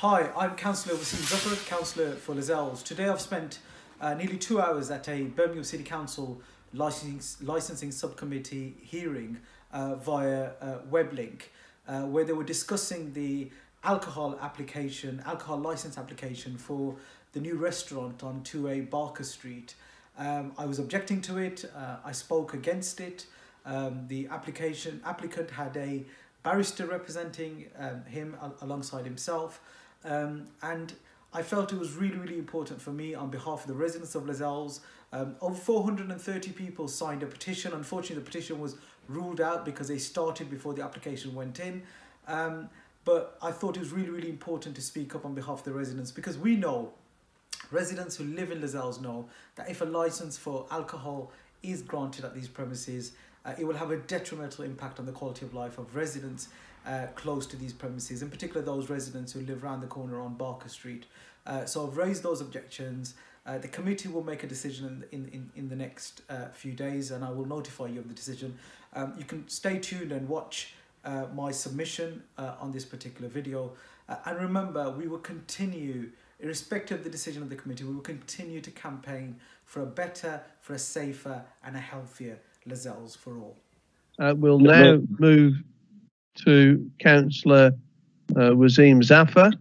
Hi, I'm Councillor Waseem Zaffar, Councillor for Lozells. Today I've spent uh, nearly two hours at a Birmingham City Council license, licensing subcommittee hearing uh, via uh, Weblink, uh, where they were discussing the alcohol application, alcohol license application for the new restaurant on 2A Barker Street. Um, I was objecting to it, uh, I spoke against it. Um, the application applicant had a barrister representing um, him alongside himself. Um, and I felt it was really, really important for me on behalf of the residents of Lozells. Um, over 430 people signed a petition. Unfortunately, the petition was ruled out because they started before the application went in. Um, but I thought it was really, really important to speak up on behalf of the residents because we know, residents who live in Lozells know that if a license for alcohol is granted at these premises, uh, it will have a detrimental impact on the quality of life of residents uh, close to these premises, in particular those residents who live around the corner on Barker Street. Uh, so I've raised those objections. Uh, the committee will make a decision in, in, in the next uh, few days and I will notify you of the decision. Um, you can stay tuned and watch uh, my submission uh, on this particular video. Uh, and remember, we will continue, irrespective of the decision of the committee, we will continue to campaign for a better, for a safer and a healthier Lozells for all. Uh, we'll now move to Councillor uh, Waseem Zaffar,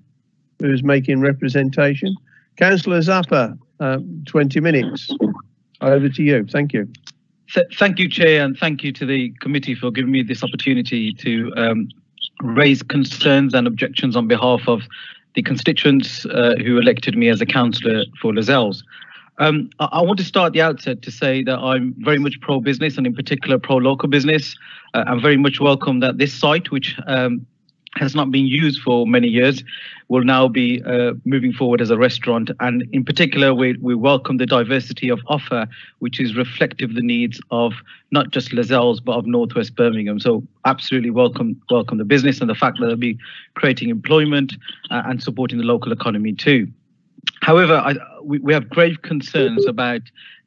who's making representation. Councillor Zaffar, uh, 20 minutes. Over to you. Thank you. Thank you, Chair, and thank you to the committee for giving me this opportunity to um, raise concerns and objections on behalf of the constituents uh, who elected me as a councillor for Lozells. Um, I, I, want to start the outset to say that I'm very much pro business and in particular pro local business. Uh, I'm very much welcome that this site, which um, has not been used for many years, will now be uh, moving forward as a restaurant. And in particular, we, we welcome the diversity of offer, which is reflective of the needs of not just Lozells, but of Northwest Birmingham. So absolutely welcome welcome the business and the fact that they'll be creating employment uh, and supporting the local economy too. However, I, we, we have grave concerns about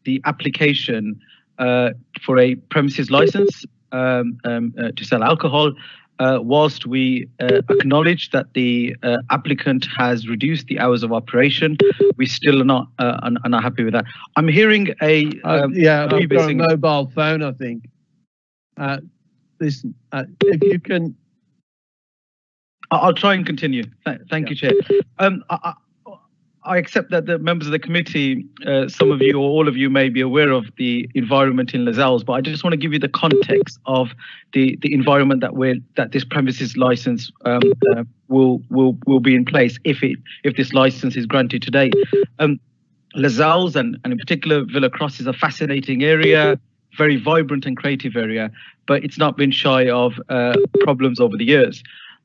the application uh, for a premises license um, um, uh, to sell alcohol. Uh, whilst we uh, acknowledge that the uh, applicant has reduced the hours of operation, we still are not uh, are not happy with that. I'm hearing a um, yeah, I've got a mobile phone. I think. listen, if you can I'll try and continue. Thank you, Chair. Um, I, I accept that the members of the committee, uh, some of you or all of you may be aware of the environment in Lozells, but I just want to give you the context of the, the environment that we're that this premises license um, uh, will will will be in place if it if this license is granted today. Um, Lozells and, and in particular Villa Cross is a fascinating area, very vibrant and creative area, but it's not been shy of uh, problems over the years.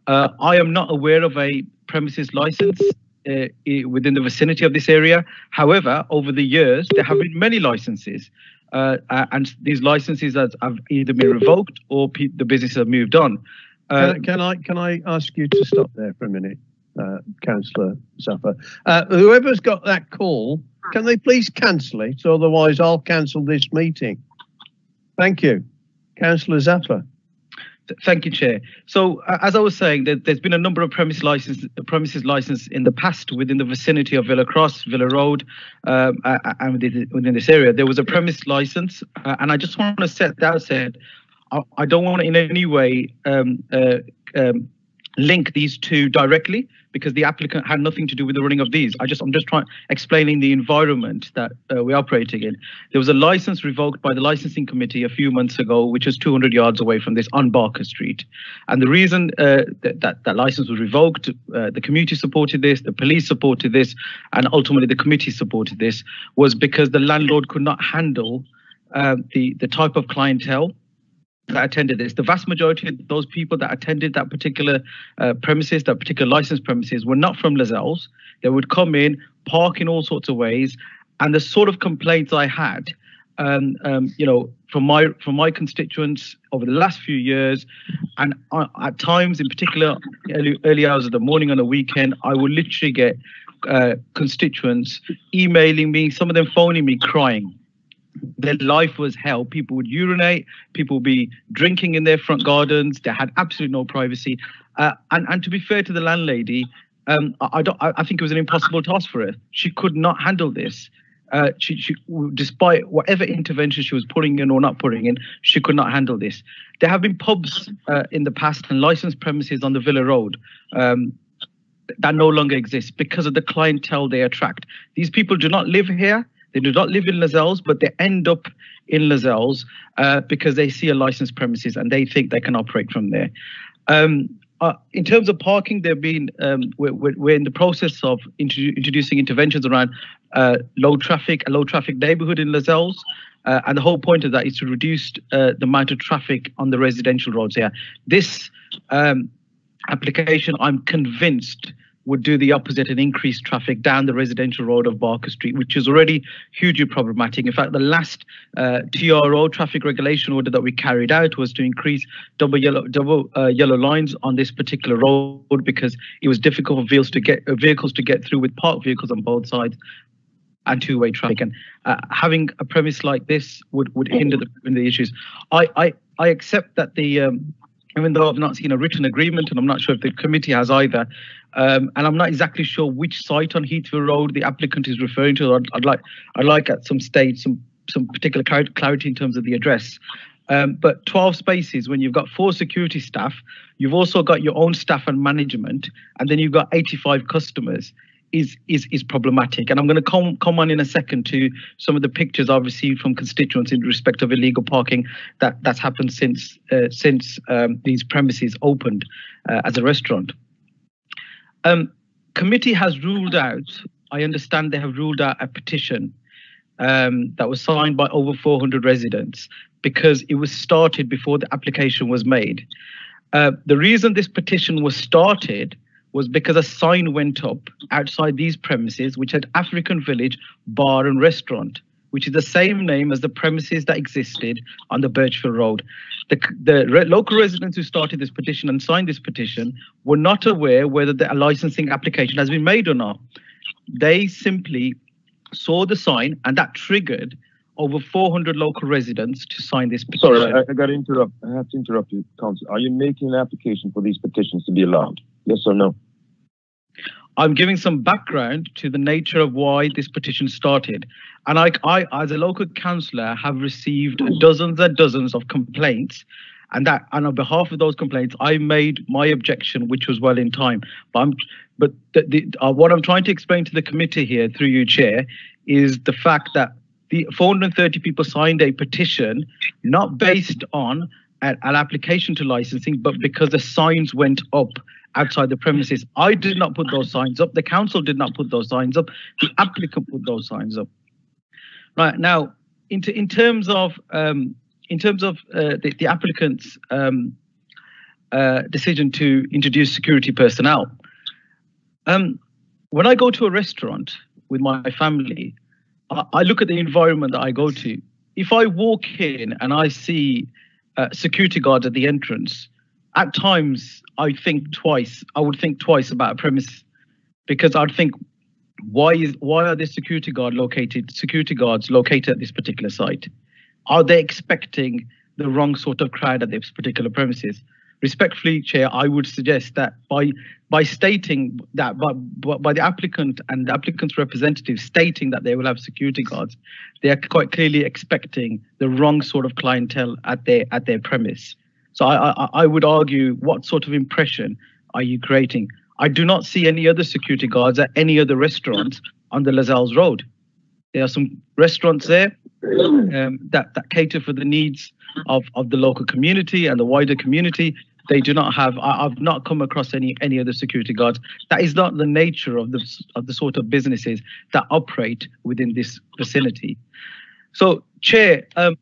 Uh, I am not aware of a premises license uh, within the vicinity of this area. However, over the years, there have been many licenses. Uh, and these licenses have either been revoked or the businesses have moved on. Uh, can, can, I can I ask you to stop there for a minute, uh, Councillor Zaffar? Uh, whoever's got that call, can they please cancel it? Otherwise, I'll cancel this meeting. Thank you, Councillor Zaffar. Thank you, Chair. So, uh, as I was saying, there, has been a number of premise license, premises license in the past within the vicinity of Villa Cross, Villa Road, um, and within this area. There was a premise license, uh, and I just want to set that said, I, I don't want to in any way um, uh, um, link these two directly because the applicant had nothing to do with the running of these. I just I'm just trying explaining the environment that uh, we're operating in. There was a license revoked by the licensing committee a few months ago, which is 200 yards away from this on Barker Street. And the reason uh, that, that that license was revoked, uh, the community supported this, the police supported this, and ultimately the committee supported this, was because the landlord could not handle uh, the the type of clientele that attended this. The vast majority of those people that attended that particular uh, premises, that particular licensed premises, were not from Lozells. They would come in, park in all sorts of ways, and the sort of complaints I had, um, um, you know, from my from my constituents over the last few years, and at times, in particular, early, early hours of the morning on a weekend, I would literally get uh, constituents emailing me, some of them phoning me, crying their life was hell. People would urinate, people would be drinking in their front gardens. They had absolutely no privacy. Uh, and, and to be fair to the landlady, Um, I, I don't. I, I think it was an impossible task for her. She could not handle this. Uh, she, she, despite whatever intervention she was putting in or not putting in, she could not handle this. There have been pubs uh, in the past and licensed premises on the Villa Road um, that no longer exist because of the clientele they attract. These people do not live here. They do not live in Lozells, but they end up in Lozells uh, because they see a licensed premises and they think they can operate from there. Um, uh, in terms of parking, have been um, we're, we're, in the process of introdu- introducing interventions around uh, low traffic, a low traffic neighborhood in Lozells. Uh, and the whole point of that is to reduce uh, the amount of traffic on the residential roads here. This um, application, I'm convinced, would do the opposite and increase traffic down the residential road of Barker Street, which is already hugely problematic. In fact, the last uh, TRO traffic regulation order that we carried out was to increase double yellow double uh, yellow lines on this particular road because it was difficult for vehicles to get uh, vehicles to get through with parked vehicles on both sides and two-way traffic. And uh, having a premise like this would would hinder the, the issues. I I I accept that the um, even though I've not seen a written agreement, and I'm not sure if the committee has either, um, and I'm not exactly sure which site on Heathfield Road the applicant is referring to. I'd, I'd like I'd like at some stage some some particular clarity in terms of the address. Um, but 12 spaces when you've got four security staff, you've also got your own staff and management, and then you've got 85 customers is is is problematic. And I'm going to come come on in a second to some of the pictures I've received from constituents in respect of illegal parking that that's happened since uh, since um, these premises opened uh, as a restaurant. Um, committee has ruled out. I understand they have ruled out a petition um, that was signed by over 400 residents because it was started before the application was made. Uh, the reason this petition was started was because a sign went up outside these premises which had African Village Bar and Restaurant, which is the same name as the premises that existed on the Birchfield Road. The, the re local residents who started this petition and signed this petition were not aware whether the licensing application has been made or not. They simply saw the sign and that triggered over 400 local residents to sign this petition. Sorry, I, I got to interrupt. I have to interrupt you, Council. Are you making an application for these petitions to be allowed? Yes or no? I'm giving some background to the nature of why this petition started. And I, I as a local councillor, have received dozens and dozens of complaints. And that, and on behalf of those complaints, I made my objection, which was well in time. But I'm, but the, the, uh, what I'm trying to explain to the committee here, through you, chair, is the fact that the 430 people signed a petition, not based on an, an application to licensing, but because the signs went up outside the premises. I did not put those signs up. The council did not put those signs up. The applicant put those signs up. Right now, in, in terms of um, in terms of uh, the, the, applicant's um, uh, decision to introduce security personnel, um, when I go to a restaurant with my family, I, I, look at the environment that I go to. If I walk in and I see uh, security guards at the entrance, at times I think twice. I would think twice about a premise because I'd think, why is why are the security guard located security guards located at this particular site? Are they expecting the wrong sort of crowd at this particular premises? Respectfully, Chair, I would suggest that by by stating that by, by the applicant and the applicant's representative stating that they will have security guards, they are quite clearly expecting the wrong sort of clientele at their at their premise. So I, I, I would argue, what sort of impression are you creating? I do not see any other security guards at any other restaurants on the Lozells Road. There are some restaurants there um, that, that cater for the needs of, of the local community and the wider community. They do not have. I, have not come across any any other security guards. That is not the nature of the of the sort of businesses that operate within this vicinity. So, Chair, um,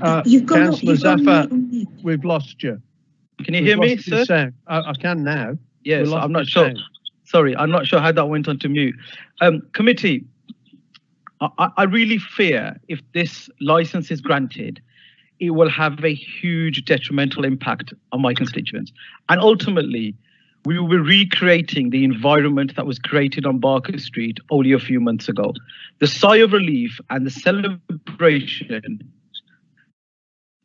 Uh, you've got Councillor Zaffar, we've lost you. Can you we've hear me, sir? I, I, can now. Yes, I'm not sure. Sound. Sorry, I'm not sure how that went on to mute. Um, committee, I, I really fear if this license is granted, it will have a huge detrimental impact on my constituents. And ultimately, we will be recreating the environment that was created on Barker Street only a few months ago. The sigh of relief and the celebration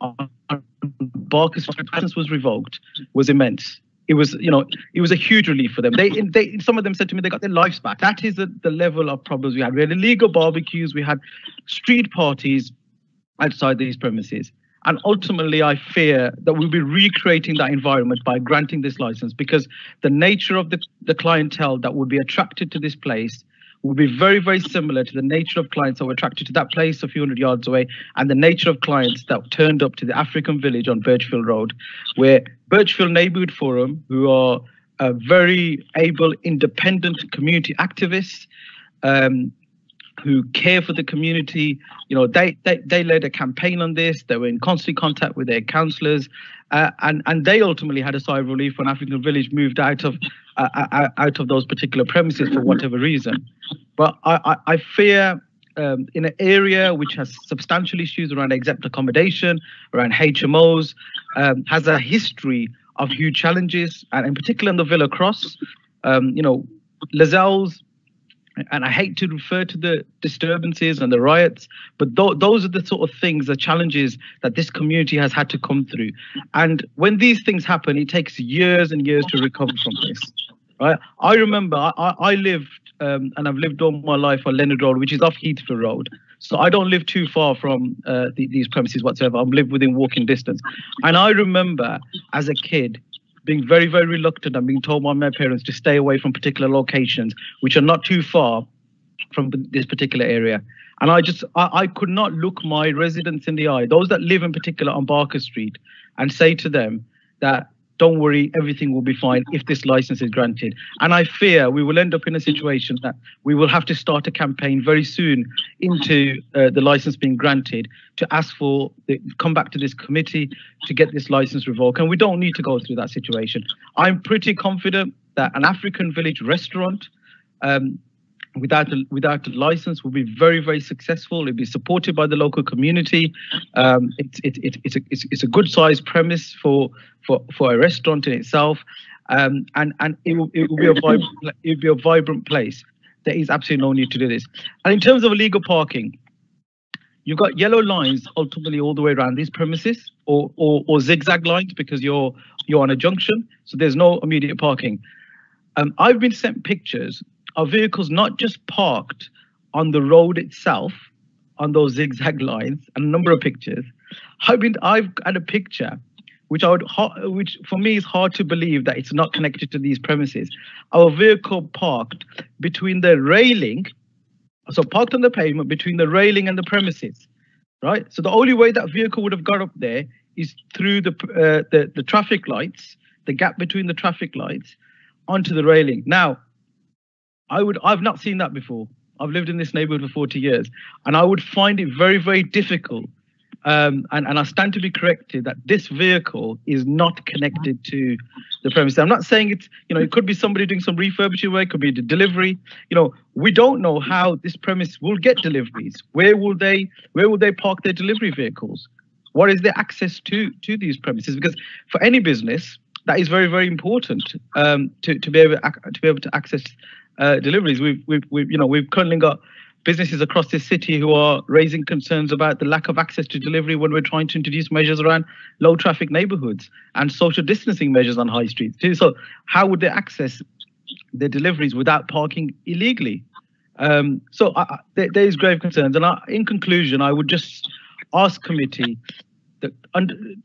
Barker's license was revoked was immense. It was, you know, it was a huge relief for them. They, they, some of them said to me they got their lives back. That is the, the level of problems we had. We had illegal barbecues, we had street parties outside these premises. And ultimately, I fear that we'll be recreating that environment by granting this license because the nature of the, the clientele that would be attracted to this place will be very, very similar to the nature of clients that were attracted to that place a few hundred yards away and the nature of clients that turned up to the African village on Birchfield Road, where Birchfield Neighbourhood Forum, who are a very able, independent community activists, um, who care for the community. You know, they, they they led a campaign on this. They were in constant contact with their councillors, uh, and and they ultimately had a sigh of relief when African Village moved out of uh, uh out of those particular premises for whatever reason. But I I, I fear. Um, in an area which has substantial issues around exempt accommodation, around HMOs, um, has a history of huge challenges, and in particular in the Villa Cross, um, you know, Lozells and I hate to refer to the disturbances and the riots, but th- those are the sort of things, the challenges that this community has had to come through. And when these things happen, it takes years and years to recover from this. Right? I remember I, I lived um, and I've lived all my life on Leonard Road, which is off Heathfield Road. So I don't live too far from uh, the, these premises whatsoever. I live within walking distance. And I remember as a kid being very, very reluctant and being told by my parents to stay away from particular locations, which are not too far from this particular area. And I just, I, I could not look my residents in the eye, those that live in particular on Barker Street, and say to them that don't worry, everything will be fine if this license is granted. And I fear we will end up in a situation that we will have to start a campaign very soon into uh, the license being granted to ask for the, come back to this committee to get this license revoked. And we don't need to go through that situation. I'm pretty confident that an African village restaurant um, without a, without a license will be very very successful. It'll be supported by the local community. Um, it's it, it, it's a it's, it's a good sized premise for for for a restaurant in itself, um, and and it will it will be a vibrant it will be a vibrant place. There is absolutely no need to do this. And in terms of illegal parking, you've got yellow lines ultimately all the way around these premises, or or, or zigzag lines because you're you're on a junction, so there's no immediate parking. Um, I've been sent pictures are vehicles not just parked on the road itself on those zigzag lines and a number of pictures. I've been I've had a picture which I would which for me is hard to believe that it's not connected to these premises. Our vehicle parked between the railing, so parked on the pavement between the railing and the premises, right? So the only way that vehicle would have got up there is through the uh, the the traffic lights, the gap between the traffic lights, onto the railing. Now I would I've not seen that before. I've lived in this neighborhood for 40 years, and I would find it very, very difficult. Um, and, and I stand to be corrected that this vehicle is not connected to the premises. I'm not saying it's, you know, it could be somebody doing some refurbishing work, could be the delivery. You know, we don't know how this premise will get deliveries. Where will they, where will they park their delivery vehicles? What is their access to to these premises? Because for any business, that is very, very important um, to to be able to be able to access uh, deliveries. We've, we've, we've, you know, we've currently got businesses across this city who are raising concerns about the lack of access to delivery when we're trying to introduce measures around low traffic neighborhoods and social distancing measures on high streets too. So how would they access their deliveries without parking illegally? Um, so I, there, there is grave concerns. And I, in conclusion, I would just ask committee that,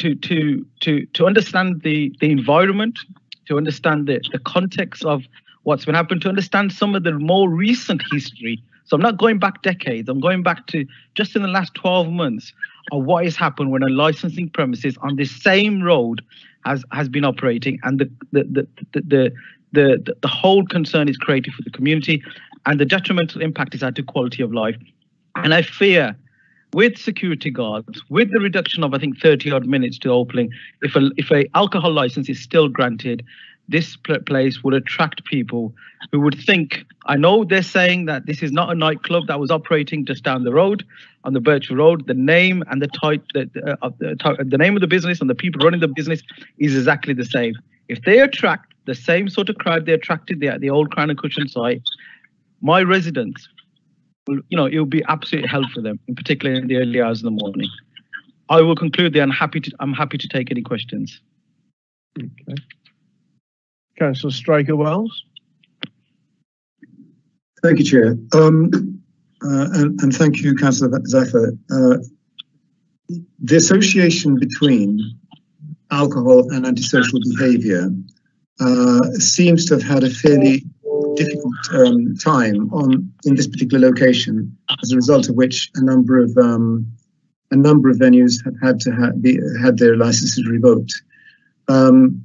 to to to to understand the the environment, to understand the, the context of what's been happening to understand some of the more recent history. So I'm not going back decades. I'm going back to just in the last 12 months of what has happened when a licensing premises on this same road has has been operating, and the the the the the, the, the whole concern is created for the community, and the detrimental impact is had to quality of life. And I fear with security guards, with the reduction of I think 30 odd minutes to opening, if a if a alcohol license is still granted, this place would attract people who would think, I know they're saying that this is not a nightclub that was operating just down the road on the Birch Road. The name and the type, the, uh, the, the name of the business and the people running the business is exactly the same. If they attract the same sort of crowd they attracted at the old Crown and Cushion site, my residents, you know, it will be absolute hell for them, in particular in the early hours of the morning. I will conclude there. I'm happy to. I'm happy to take any questions. Okay. Councillor Straker Welds. Thank you, Chair. Um, uh, and, and, thank you, Councillor Zaffar. Uh, the association between alcohol and antisocial behaviour uh, seems to have had a fairly difficult um, time on in this particular location, as a result of which a number of um, a number of venues have had to ha- be, had their licenses revoked. Um,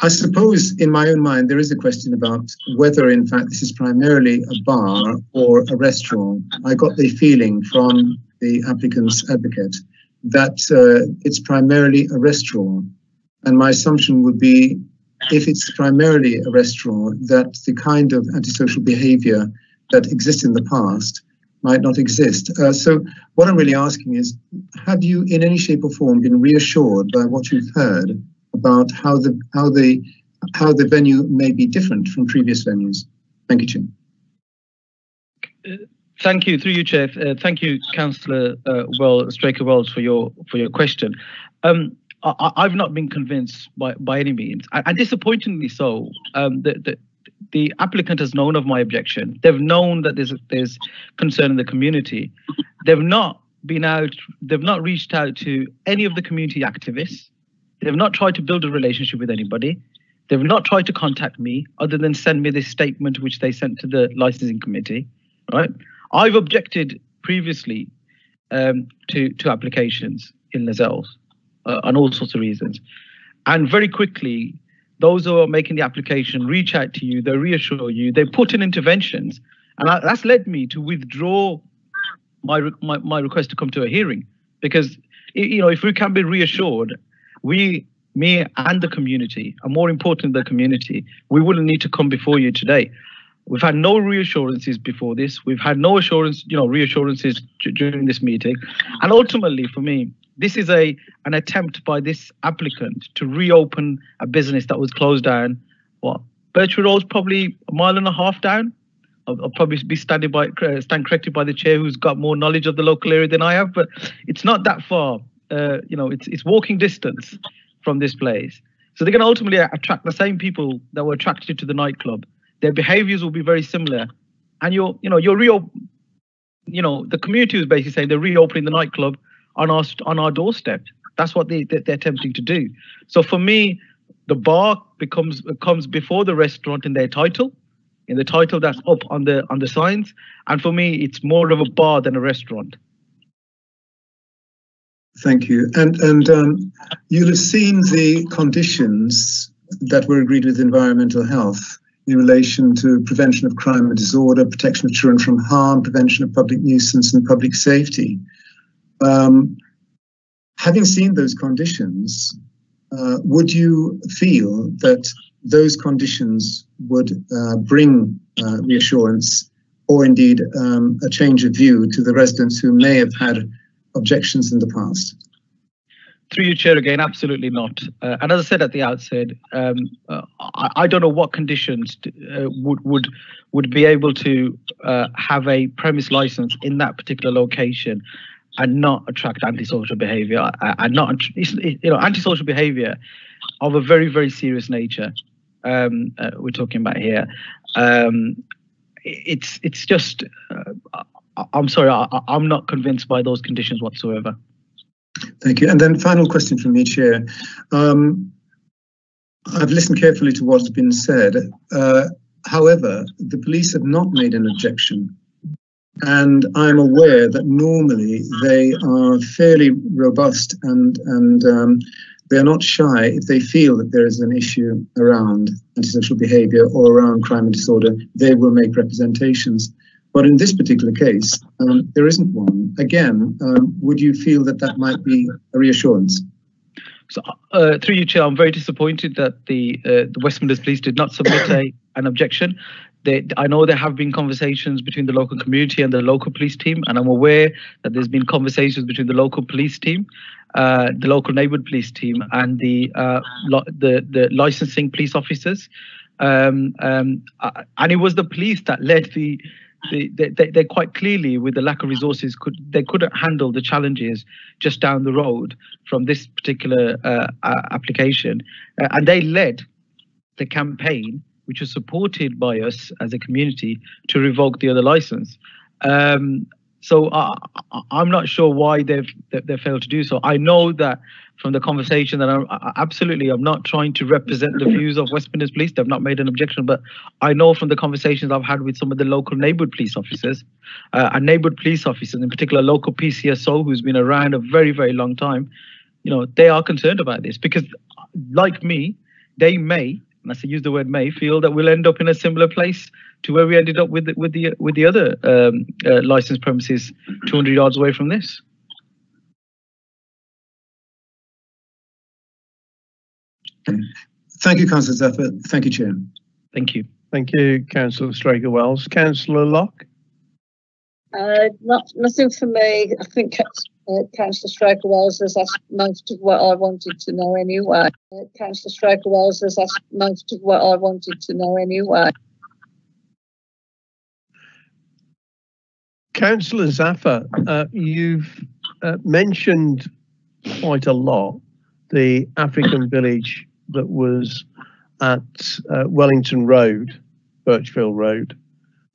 I suppose in my own mind, there is a question about whether, in fact, this is primarily a bar or a restaurant. I got the feeling from the applicant's advocate that uh, it's primarily a restaurant. And my assumption would be if it's primarily a restaurant, that the kind of antisocial behavior that exists in the past might not exist. Uh, so, what I'm really asking is have you, in any shape or form, been reassured by what you've heard about how the how the how the venue may be different from previous venues. Thank you, Chair. Uh, thank you, through you, Chair. Uh, thank you, Councillor uh, Well Straker Welds, for your for your question. Um, I, have not been convinced by by any means, and disappointingly so. Um, the, the the applicant has known of my objection. They've known that there's there's concern in the community. They've not been out. They've not reached out to any of the community activists. They've not tried to build a relationship with anybody. They've not tried to contact me other than send me this statement which they sent to the licensing committee. Right? I've objected previously um, to to applications in Lozells uh, on all sorts of reasons, and very quickly those who are making the application reach out to you. They reassure you. They put in interventions, and I, that's led me to withdraw my, my my request to come to a hearing because you know if we can be reassured we, me and the community, and more important, than the community, we wouldn't need to come before you today. We've had no reassurances before this. We've had no assurance, you know, reassurances during this meeting. And ultimately, for me, this is a an attempt by this applicant to reopen a business that was closed down. What Birchwood Road's probably a mile and a half down. I'll, I'll probably be standing by, uh, stand corrected by the chair who's got more knowledge of the local area than I have, but it's not that far uh, you know, it's it's walking distance from this place. So they're going to ultimately attract the same people that were attracted to the nightclub. Their behaviors will be very similar, and you're, you know, you're real, you know, the community is basically saying they're reopening the nightclub on our on our doorstep. That's what they they're attempting to do. So for me, the bar becomes comes before the restaurant in their title, in the title that's up on the on the signs. And for me, it's more of a bar than a restaurant. Thank you. And and um, you'll have seen the conditions that were agreed with environmental health in relation to prevention of crime and disorder, protection of children from harm, prevention of public nuisance, and public safety. Um, having seen those conditions, uh, would you feel that those conditions would uh, bring uh, reassurance or indeed um, a change of view to the residents who may have had objections in the past? Through you, Chair, again, absolutely not. Uh, and as I said at the outset, um, uh, I, I, don't know what conditions uh, would would would be able to uh, have a premise license in that particular location and not attract antisocial behaviour uh, and not you know antisocial behaviour of a very very serious nature. Um, uh, we're talking about here. Um, it's it's just I'm sorry, I, am not convinced by those conditions whatsoever. Thank you. And then final question from me, Chair. Um, I've listened carefully to what has been said. Uh, however, the police have not made an objection. And I'm aware that normally they are fairly robust and, and um, they're not shy if they feel that there is an issue around antisocial behaviour or around crime and disorder, they will make representations. But in this particular case, um, there isn't one. Again, um, would you feel that that might be a reassurance? So, uh, through you, Chair, I'm very disappointed that the uh, the West Midlands Police did not submit a, an objection. They, I know there have been conversations between the local community and the local police team, and I'm aware that there's been conversations between the local police team, uh, the local neighbourhood police team, and the uh, the the licensing police officers. Um, um, uh, and it was the police that led the they, they, they quite clearly, with the lack of resources, could they couldn't handle the challenges just down the road from this particular uh, application, uh, and they led the campaign, which was supported by us as a community, to revoke the other license. Um, so uh, I'm not sure why they've they failed to do so. I know that from the conversation that I'm absolutely I'm not trying to represent the views of West Midlands Police. They've not made an objection, but I know from the conversations I've had with some of the local neighbourhood police officers uh, and neighbourhood police officers, in particular local PCSO, who's been around a very very long time. You know they are concerned about this because, like me, they may and I say use the word may, feel that we'll end up in a similar place to where we ended up with the, with the with the other um, uh, licensed premises 200 yards away from this. Thank you, Councillor Zaffar. Thank you, Chair. Thank you. Thank you, Councillor Straker Welds. Councillor Locke. Uh, not nothing for me. I think uh, Councillor Straker Welds has asked most of what I wanted to know anyway. Uh, Councillor Straker Welds has asked most of what I wanted to know anyway. Councillor Zaffar, uh, you've uh, mentioned quite a lot the African village that was at uh, Wellington Road, Birchfield Road.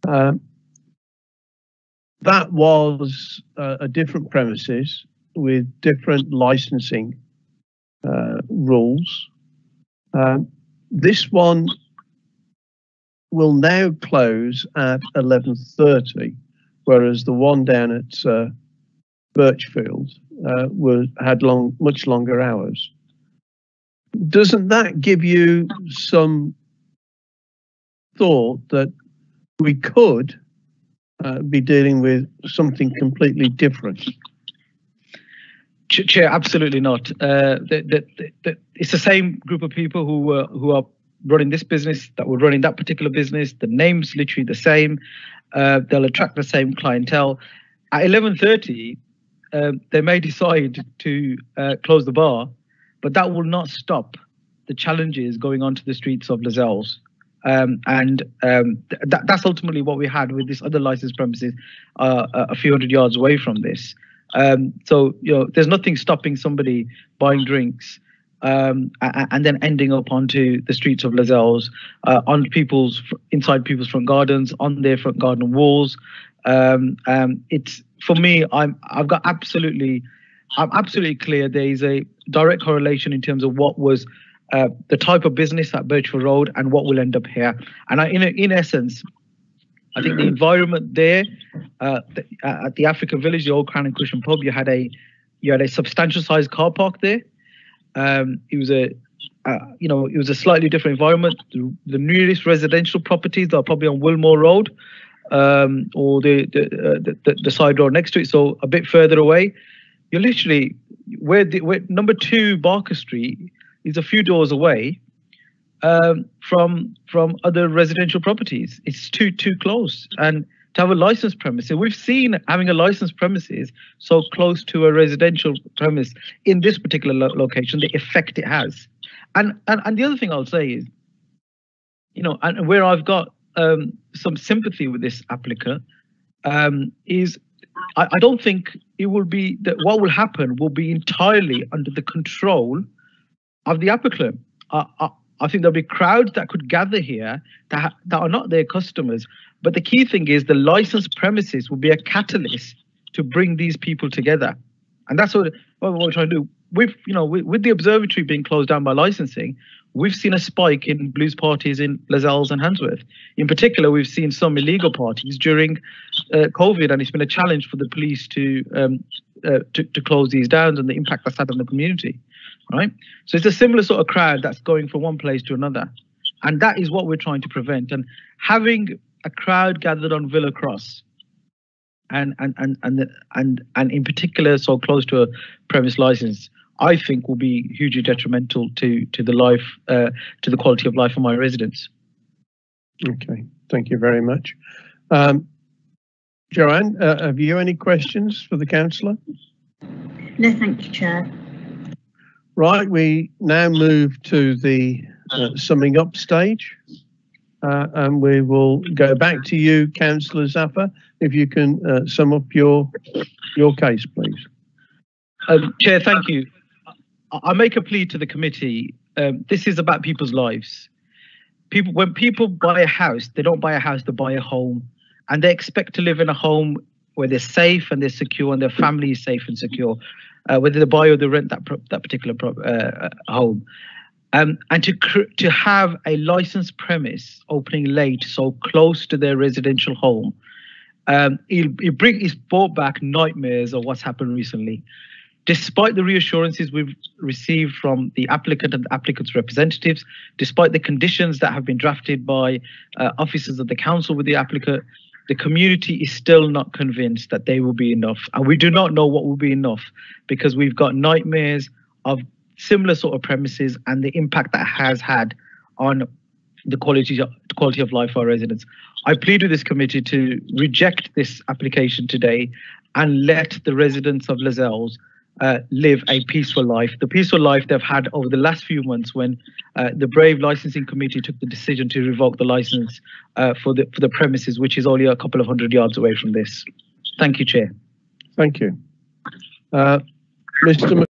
Um, that was uh, a different premises with different licensing uh, rules. Um, this one will now close at 11.30, whereas the one down at uh, Birchfield uh, had long, much longer hours. Doesn't that give you some thought that we could uh, be dealing with something completely different? Chair, absolutely not. Uh, the, the, the, it's the same group of people who uh, who are running this business that were running that particular business. The name's literally the same. Uh, they'll attract the same clientele. At 11:30, um, they may decide to uh, close the bar, but that will not stop the challenges going onto the streets of Lozells. Um, and um, th- that's ultimately what we had with this other licensed premises uh, a few hundred yards away from this. Um, so you know, there's nothing stopping somebody buying drinks um, and then ending up onto the streets of Lozells, uh, on people's inside people's front gardens, on their front garden walls. Um, um, it's for me, I'm I've got absolutely, I'm absolutely clear there is a direct correlation in terms of what was uh, the type of business at Birchfield Road and what will end up here. And I, in in essence, I think the environment there uh, the, uh, at the African Village, the old Crown and Cushion pub, you had a you had a substantial sized car park there. Um, it was a uh, you know it was a slightly different environment. The, the nearest residential properties are probably on Wilmore Road um, or the the, uh, the, the side road next to it, so a bit further away. You're literally where the where number two Barker Street is a few doors away um, from from other residential properties. It's too too close, and to have a licensed premises, we've seen having a licensed premises so close to a residential premise in this particular lo- location, the effect it has. And, and and the other thing I'll say is, you know, and where I've got um, some sympathy with this applicant um, is I, I, don't think it will be that what will happen will be entirely under the control of the Upper Club. I, I, I think there'll be crowds that could gather here that, that are not their customers. But the key thing is the licensed premises will be a catalyst to bring these people together. And that's what, what we're trying to do. With, you know, with, with the observatory being closed down by licensing, we've seen a spike in blues parties in Lozells and Handsworth. In particular, we've seen some illegal parties during uh, COVID, and it's been a challenge for the police to, um, uh, to to close these down and the impact that's had on the community right? So it's a similar sort of crowd that's going from one place to another. And that is what we're trying to prevent. And having a crowd gathered on Villa Cross and and and and and, and in particular so close to a premise license, I think will be hugely detrimental to to the life uh, to the quality of life of my residents. Okay, thank you very much. Um, Joanne, uh, have you any questions for the councillor? No, thank you, Chair. Right, we now move to the uh, summing up stage. uh, and we will go back to you, Councillor Zaffar, if you can uh, sum up your your case, please. Um, Chair, thank you. I, I make a plea to the committee. Um, this is about people's lives. People, when people buy a house, they don't buy a house; they buy a home, and they expect to live in a home where they're safe and they're secure, and their family is safe and secure, uh, whether they buy or they rent that pro- that particular pro- uh, home. Um, and to cr- to have a licensed premise opening late, so close to their residential home, um, it, it bring it's brought back nightmares of what's happened recently. Despite the reassurances we've received from the applicant and the applicant's representatives, despite the conditions that have been drafted by uh, officers of the council with the applicant, the community is still not convinced that they will be enough. And we do not know what will be enough because we've got nightmares of similar sort of premises and the impact that has had on the quality of, quality of life for our residents. I plead with this committee to reject this application today and let the residents of Lozells uh, live a peaceful life, the peaceful life they've had over the last few months when uh, the Brave Licensing Committee took the decision to revoke the license uh, for the for the premises, which is only a couple of hundred yards away from this. Thank you, Chair. Thank you. Uh, Mr.